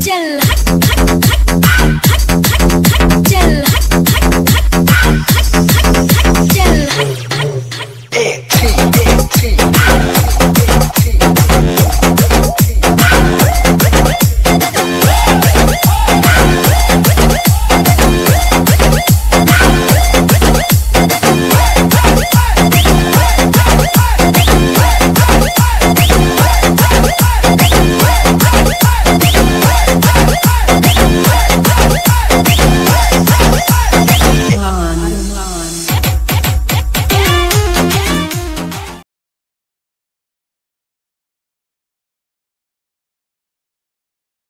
Chill.